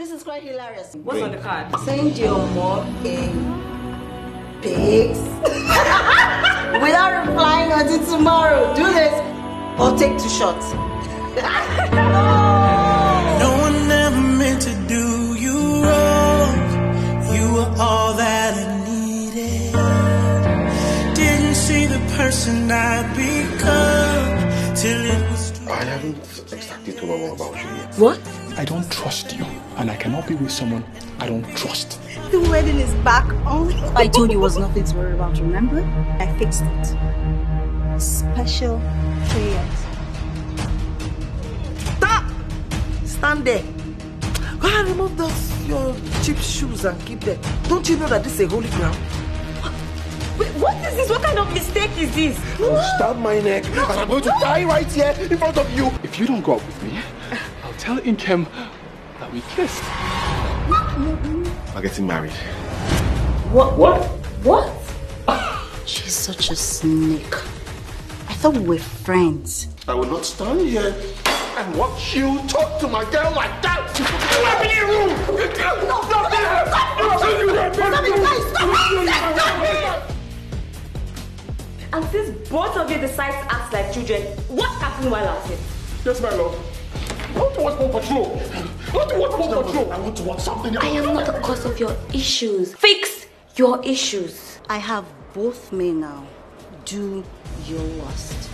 This is quite hilarious. What's on the card? Send your mom a pics without replying until tomorrow. Do this or take two shots. No one ever meant to do you wrong. You were all that I needed. Didn't see the person I'd become till it was too I haven't exactly told my mom about you yet. What? I don't trust you, and I cannot be with someone I don't trust. The wedding is back on. I told you it was nothing to worry about, remember? I fixed it. Special prayers. Stop! Stand there. Go and remove those your cheap shoes and keep them. Don't you know that this is a holy ground? Mistake is this? I'll stab my neck and I'm going to die right here in front of you. If you don't go out with me, I'll tell Nkem that we kissed. We're getting married. What? What? What? She's such a snake. I thought we were friends. I will not stand here and watch you talk to my girl like that. And since both of you decide to act like children, what happened while I was here? Yes, my love. I want to watch Paw Patrol. I want to watch Paw Patrol. I want to watch something else. I am not the cause of your issues. Fix your issues. I have both men now. Do your worst.